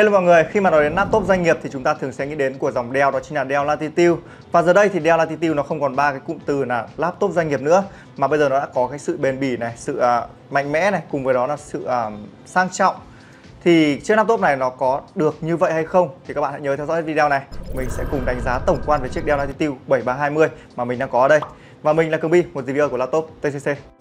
Hello mọi người, khi mà nói đến laptop doanh nghiệp thì chúng ta thường sẽ nghĩ đến của dòng Dell đó chính là Dell Latitude. Và giờ đây thì Dell Latitude nó không còn ba cái cụm từ là laptop doanh nghiệp nữa mà bây giờ nó đã có cái sự bền bỉ này, sự uh, mạnh mẽ này, cùng với đó là sự uh, sang trọng. Thì chiếc laptop này nó có được như vậy hay không thì các bạn hãy nhớ theo dõi video này. Mình sẽ cùng đánh giá tổng quan về chiếc Dell Latitude 7320 mà mình đang có ở đây. Và mình là Cường Bi, một reviewer của laptop TCC.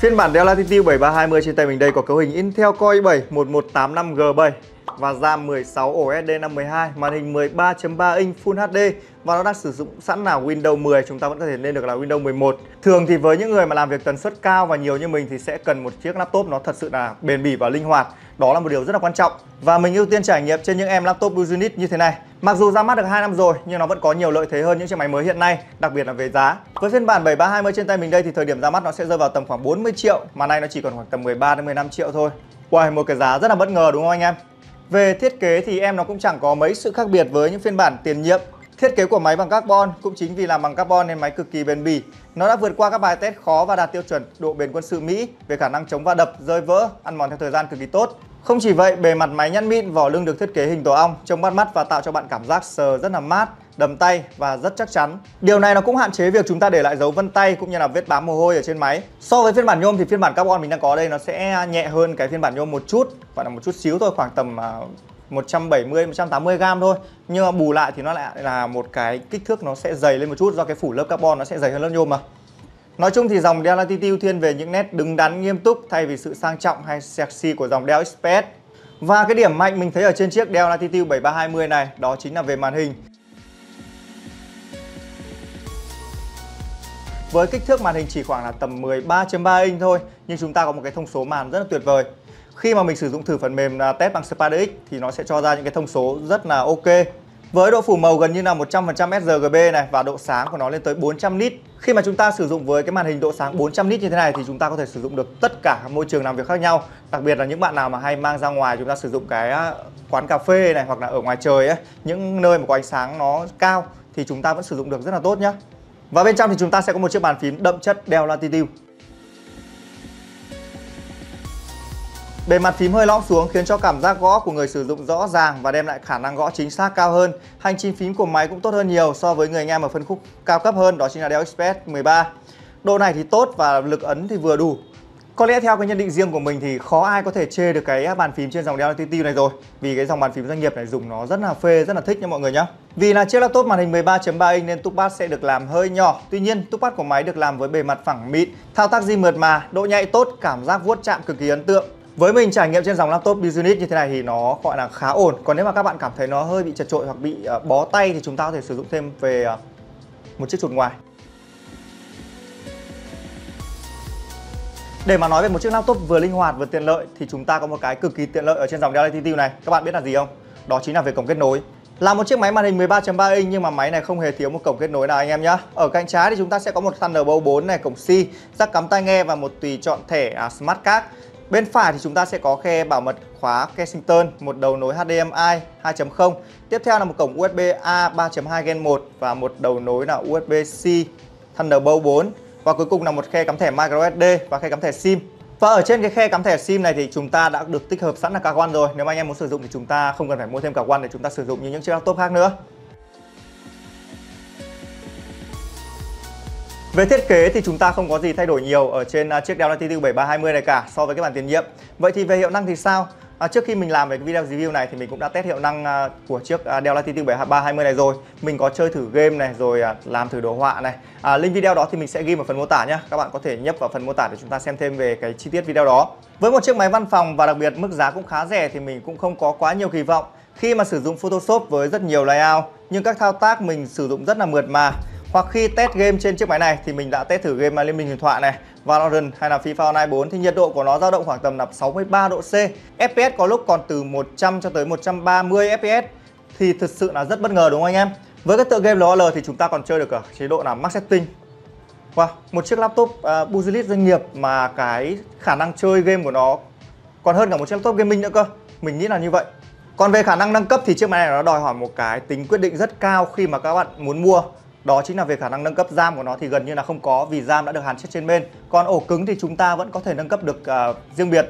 Phiên bản Dell Latitude 7320 trên tay mình đây có cấu hình Intel Core i7 1185G7 và RAM 16 ổ SD512, màn hình 13.3 inch Full HD và nó đang sử dụng sẵn là Windows 10, chúng ta vẫn có thể lên được là Windows 11. Thường thì với những người mà làm việc tần suất cao và nhiều như mình thì sẽ cần một chiếc laptop nó thật sự là bền bỉ và linh hoạt. Đó là một điều rất là quan trọng. Và mình ưu tiên trải nghiệm trên những em laptop business như thế này. Mặc dù ra mắt được 2 năm rồi nhưng nó vẫn có nhiều lợi thế hơn những chiếc máy mới hiện nay, đặc biệt là về giá. Với phiên bản 7320 trên tay mình đây thì thời điểm ra mắt nó sẽ rơi vào tầm khoảng 40 triệu, mà nay nó chỉ còn khoảng tầm 13 đến 15 triệu thôi. Wow, một cái giá rất là bất ngờ đúng không anh em? Về thiết kế thì em nó cũng chẳng có mấy sự khác biệt với những phiên bản tiền nhiệm. Thiết kế của máy bằng carbon cũng chính vì làm bằng carbon nên máy cực kỳ bền bỉ. Nó đã vượt qua các bài test khó và đạt tiêu chuẩn độ bền quân sự Mỹ về khả năng chống va đập, rơi vỡ, ăn mòn theo thời gian cực kỳ tốt. Không chỉ vậy, bề mặt máy nhăn mịn, vỏ lưng được thiết kế hình tổ ong, trông bắt mắt và tạo cho bạn cảm giác sờ rất là mát, đầm tay và rất chắc chắn. Điều này nó cũng hạn chế việc chúng ta để lại dấu vân tay cũng như là vết bám mồ hôi ở trên máy. So với phiên bản nhôm thì phiên bản carbon mình đang có đây nó sẽ nhẹ hơn cái phiên bản nhôm một chút, gọi là một chút xíu thôi, khoảng tầm 170 180 g thôi. Nhưng mà bù lại thì nó lại là một cái kích thước nó sẽ dày lên một chút do cái phủ lớp carbon nó sẽ dày hơn lớp nhôm mà. Nói chung thì dòng Dell Latitude thiên về những nét đứng đắn nghiêm túc thay vì sự sang trọng hay sexy của dòng Dell XPS. Và cái điểm mạnh mình thấy ở trên chiếc Dell Latitude 7320 này đó chính là về màn hình. Với kích thước màn hình chỉ khoảng là tầm 13.3 inch thôi nhưng chúng ta có một cái thông số màn rất là tuyệt vời. Khi mà mình sử dụng thử phần mềm à, test bằng SpiderX thì nó sẽ cho ra những cái thông số rất là ok. Với độ phủ màu gần như là 100% sRGB này và độ sáng của nó lên tới 400 nit. Khi mà chúng ta sử dụng với cái màn hình độ sáng 400 nit như thế này thì chúng ta có thể sử dụng được tất cả môi trường làm việc khác nhau. Đặc biệt là những bạn nào mà hay mang ra ngoài chúng ta sử dụng cái à, quán cà phê này hoặc là ở ngoài trời ấy, những nơi mà có ánh sáng nó cao thì chúng ta vẫn sử dụng được rất là tốt nhé. Và bên trong thì chúng ta sẽ có một chiếc bàn phím đậm chất Dell Latitude. Bề mặt phím hơi lõm xuống khiến cho cảm giác gõ của người sử dụng rõ ràng và đem lại khả năng gõ chính xác cao hơn. Hành trình phím của máy cũng tốt hơn nhiều so với người anh em ở phân khúc cao cấp hơn, đó chính là Dell Express 13. Độ này thì tốt và lực ấn thì vừa đủ. Có lẽ theo cái nhận định riêng của mình thì khó ai có thể chê được cái bàn phím trên dòng Dell Latitude này rồi. Vì cái dòng bàn phím doanh nghiệp này dùng nó rất là phê, rất là thích nha mọi người nhé Vì là chiếc laptop màn hình 13.3 inch nên touchpad sẽ được làm hơi nhỏ. Tuy nhiên touchpad của máy được làm với bề mặt phẳng mịn Thao tác di mượt mà, độ nhạy tốt, cảm giác vuốt chạm cực kỳ ấn tượng. Với mình trải nghiệm trên dòng laptop business như thế này thì nó gọi là khá ổn. Còn nếu mà các bạn cảm thấy nó hơi bị chật trội hoặc bị ờ, bó tay thì chúng ta có thể sử dụng thêm về ờ, một chiếc chuột ngoài. Để mà nói về một chiếc laptop vừa linh hoạt vừa tiện lợi thì chúng ta có một cái cực kỳ tiện lợi ở trên dòng Dell Latitude này Các bạn biết là gì không? Đó chính là về cổng kết nối là một chiếc máy màn hình 13.3 inch nhưng mà máy này không hề thiếu một cổng kết nối nào anh em nhé. Ở cạnh trái thì chúng ta sẽ có một Thunderbolt 4 này, cổng C, jack cắm tai nghe và một tùy chọn thẻ à, Smart Card. Bên phải thì chúng ta sẽ có khe bảo mật khóa Kensington, một đầu nối HDMI 2.0. Tiếp theo là một cổng USB-A 3.2 Gen 1 và một đầu nối là USB-C Thunderbolt 4. Và cuối cùng là một khe cắm thẻ micro SD và khe cắm thẻ SIM. Và ở trên cái khe cắm thẻ SIM này thì chúng ta đã được tích hợp sẵn là card quan rồi. Nếu mà anh em muốn sử dụng thì chúng ta không cần phải mua thêm card quan để chúng ta sử dụng như những chiếc laptop khác nữa. Về thiết kế thì chúng ta không có gì thay đổi nhiều ở trên à, chiếc Dell Latitude 7320 này cả so với cái bản tiền nhiệm. Vậy thì về hiệu năng thì sao? À, trước khi mình làm về cái video review này thì mình cũng đã test hiệu năng à, của chiếc à, Dell Latitude 7320 này rồi. Mình có chơi thử game này rồi à, làm thử đồ họa này. À, link video đó thì mình sẽ ghi ở phần mô tả nhé. Các bạn có thể nhấp vào phần mô tả để chúng ta xem thêm về cái chi tiết video đó. Với một chiếc máy văn phòng và đặc biệt mức giá cũng khá rẻ thì mình cũng không có quá nhiều kỳ vọng khi mà sử dụng Photoshop với rất nhiều layout nhưng các thao tác mình sử dụng rất là mượt mà hoặc khi test game trên chiếc máy này thì mình đã test thử game Liên minh huyền thoại này, Valorant hay là FIFA Online 4 thì nhiệt độ của nó dao động khoảng tầm là 63 độ C. FPS có lúc còn từ 100 cho tới 130 FPS thì thực sự là rất bất ngờ đúng không anh em? Với cái tựa game LOL thì chúng ta còn chơi được ở chế độ là max setting. Wow, một chiếc laptop à, uh, Buzilit doanh nghiệp mà cái khả năng chơi game của nó còn hơn cả một chiếc laptop gaming nữa cơ. Mình nghĩ là như vậy. Còn về khả năng nâng cấp thì chiếc máy này nó đòi hỏi một cái tính quyết định rất cao khi mà các bạn muốn mua đó chính là về khả năng nâng cấp RAM của nó thì gần như là không có vì RAM đã được hàn chết trên bên. Còn ổ cứng thì chúng ta vẫn có thể nâng cấp được uh, riêng biệt.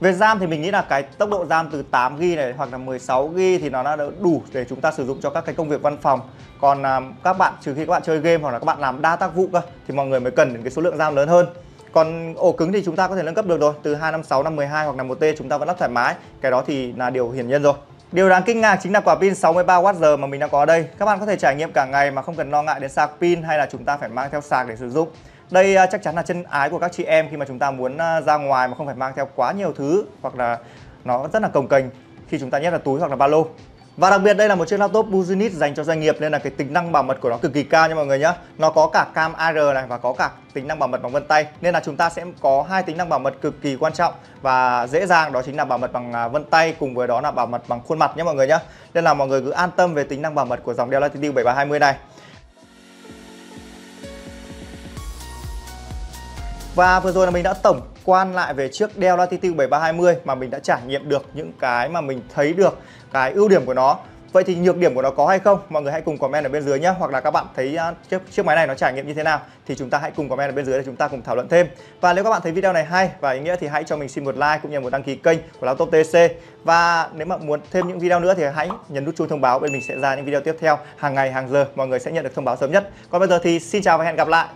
Về RAM thì mình nghĩ là cái tốc độ RAM từ 8GB này hoặc là 16GB thì nó đã đủ để chúng ta sử dụng cho các cái công việc văn phòng. Còn uh, các bạn trừ khi các bạn chơi game hoặc là các bạn làm đa tác vụ cơ thì mọi người mới cần đến cái số lượng RAM lớn hơn. Còn ổ cứng thì chúng ta có thể nâng cấp được rồi từ 256, 512 hoặc là 1T chúng ta vẫn lắp thoải mái. Cái đó thì là điều hiển nhiên rồi. Điều đáng kinh ngạc chính là quả pin 63Wh mà mình đang có ở đây. Các bạn có thể trải nghiệm cả ngày mà không cần lo ngại đến sạc pin hay là chúng ta phải mang theo sạc để sử dụng. Đây à, chắc chắn là chân ái của các chị em khi mà chúng ta muốn à, ra ngoài mà không phải mang theo quá nhiều thứ hoặc là nó rất là cồng kềnh khi chúng ta nhét vào túi hoặc là ba lô. Và đặc biệt đây là một chiếc laptop Business dành cho doanh nghiệp nên là cái tính năng bảo mật của nó cực kỳ cao nha mọi người nhé. Nó có cả cam AR này và có cả tính năng bảo mật bằng vân tay nên là chúng ta sẽ có hai tính năng bảo mật cực kỳ quan trọng và dễ dàng, đó chính là bảo mật bằng à, vân tay cùng với đó là bảo mật bằng khuôn mặt nhé mọi người nhé. Nên là mọi người cứ an tâm về tính năng bảo mật của dòng Dell Latitude 7320 này. Và vừa rồi là mình đã tổng quan lại về chiếc Dell Latitude 7320 mà mình đã trải nghiệm được những cái mà mình thấy được cái ưu điểm của nó. Vậy thì nhược điểm của nó có hay không? Mọi người hãy cùng comment ở bên dưới nhé Hoặc là các bạn thấy à, chiếc, chiếc máy này nó trải nghiệm như thế nào Thì chúng ta hãy cùng comment ở bên dưới để chúng ta cùng thảo luận thêm. Và nếu các bạn thấy video này hay và ý nghĩa thì hãy cho mình xin một like cũng như một đăng ký kênh của Laptop TC Và nếu mà muốn thêm những video nữa thì hãy nhấn nút chuông thông báo Bên mình sẽ ra những video tiếp theo hàng ngày hàng giờ. Mọi người sẽ nhận được thông báo sớm nhất. Còn bây giờ thì xin chào và hẹn gặp lại.